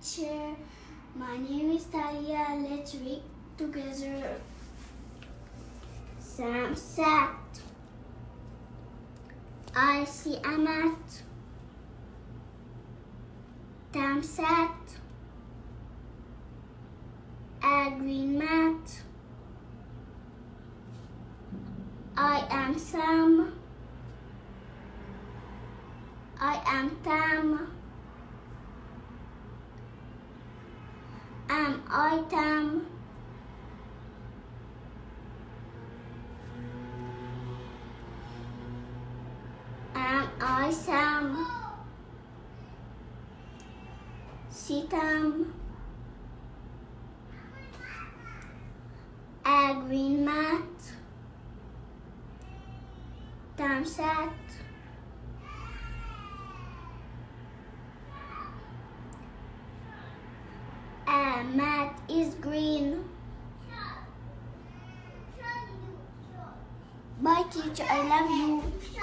teacher. My name is Talya. Let's read together. Sam sat. I see a mat. Tam sat. A green mat. I am Sam. I am Tam. Am I? Am I Sam? Sitam. A green mat. Tam sat. A mat is green. Bye teacher, I love you.